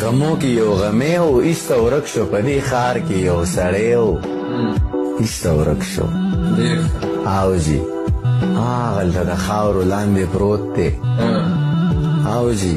غمو کې یو غمې او ایسته ورک شو په دې ښار کې یو سړی و ایسته ورک شو او جی هاغلته د خاورو لاندې پروت دی او جی